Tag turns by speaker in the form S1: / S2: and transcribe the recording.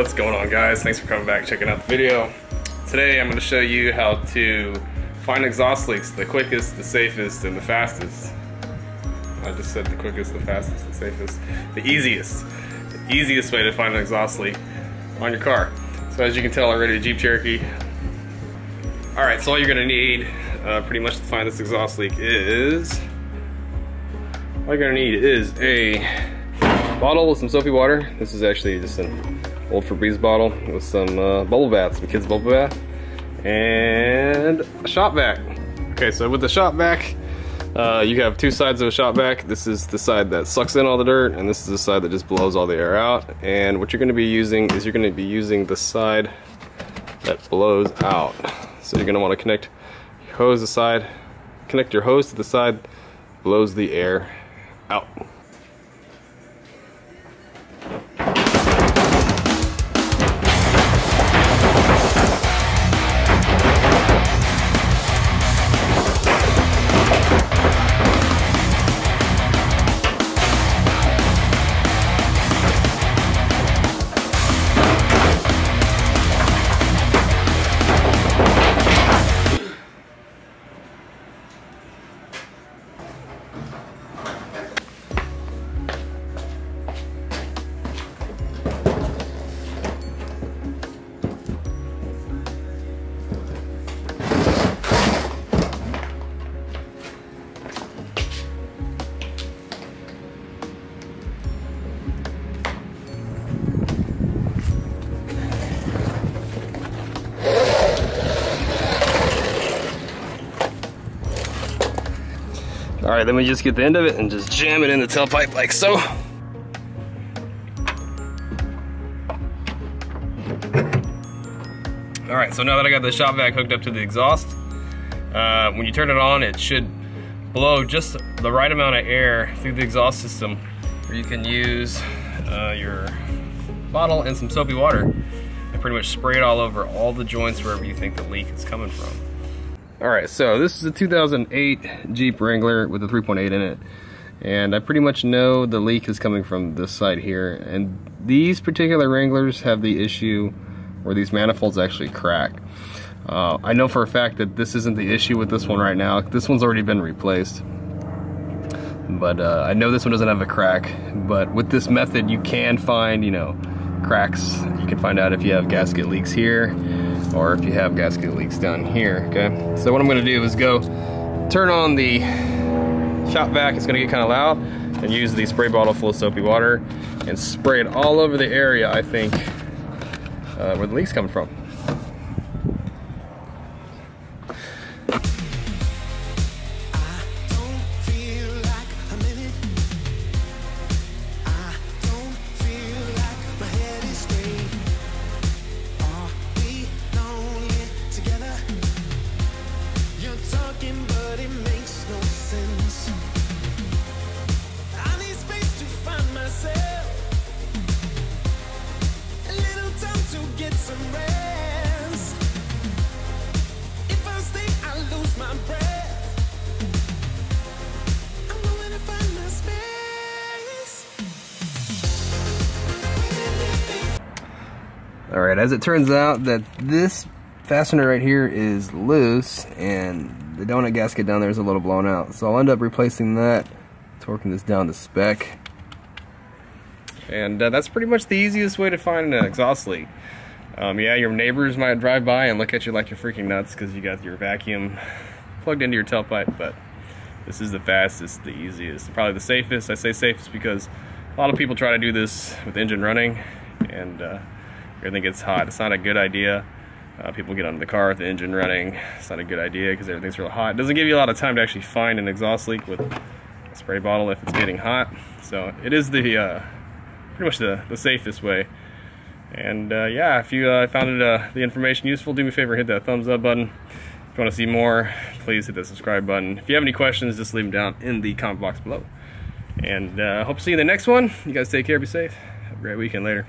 S1: What's going on guys? Thanks for coming back checking out the video. Today I'm going to show you how to find exhaust leaks the quickest, the safest, and the fastest. I just said the quickest, the fastest, the safest, the easiest. The easiest way to find an exhaust leak on your car. So as you can tell already, Jeep Cherokee. Alright, so all you're going to need uh, pretty much to find this exhaust leak is all you're going to need is a bottle with some soapy water. This is actually just an old Febreze bottle with some uh, bubble bath, some kids bubble bath, and a shop vac. Okay, so with the shop vac, uh, you have two sides of a shop vac. This is the side that sucks in all the dirt, and this is the side that just blows all the air out. And what you're going to be using is you're going to be using the side that blows out. So you're going to want to connect your hose to the side, connect your hose to the side, blows the air out. All right, then we just get the end of it and just jam it in the tailpipe like so. All right, so now that I got the shop vac hooked up to the exhaust, uh, when you turn it on, it should blow just the right amount of air through the exhaust system where you can use uh, your bottle and some soapy water and pretty much spray it all over all the joints wherever you think the leak is coming from. All right, so this is a 2008 Jeep Wrangler with a 3.8 in it. And I pretty much know the leak is coming from this side here. And these particular Wranglers have the issue where these manifolds actually crack. Uh, I know for a fact that this isn't the issue with this one right now. This one's already been replaced. But uh, I know this one doesn't have a crack. But with this method, you can find, you know, cracks. You can find out if you have gasket leaks here or if you have gasket leaks down here, okay? So what I'm gonna do is go turn on the shop vac, it's gonna get kind of loud, and use the spray bottle full of soapy water and spray it all over the area, I think, uh, where the leak's coming from. All right, as it turns out that this fastener right here is loose and the donut gasket down there is a little blown out. So I'll end up replacing that, torquing this down to spec. And uh, that's pretty much the easiest way to find an exhaust leak. Um, yeah, your neighbors might drive by and look at you like you're freaking nuts because you got your vacuum plugged into your tailpipe, but this is the fastest, the easiest, probably the safest. I say safest because a lot of people try to do this with engine running and uh, everything gets hot. It's not a good idea. Uh, people get under the car with the engine running. It's not a good idea because everything's real hot. It doesn't give you a lot of time to actually find an exhaust leak with a spray bottle if it's getting hot. So it is the uh, pretty much the, the safest way. And uh, yeah, if you uh, found it, uh, the information useful, do me a favor, hit that thumbs up button. If you want to see more, please hit the subscribe button. If you have any questions, just leave them down in the comment box below. And uh, hope to see you in the next one. You guys take care, be safe. Have a great weekend later.